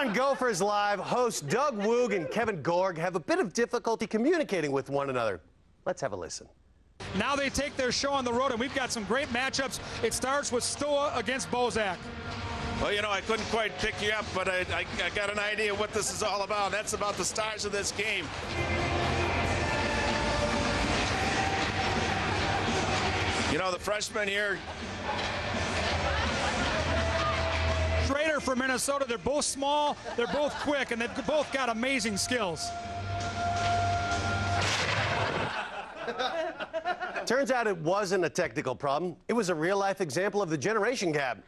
on Gophers Live, hosts Doug Woog and Kevin Gorg have a bit of difficulty communicating with one another. Let's have a listen. Now they take their show on the road, and we've got some great matchups. It starts with Stoa against Bozak. Well, you know, I couldn't quite pick you up, but I, I, I got an idea what this is all about. That's about the stars of this game. You know, the freshmen here, for Minnesota. They're both small, they're both quick, and they've both got amazing skills. Turns out it wasn't a technical problem. It was a real life example of the generation gap.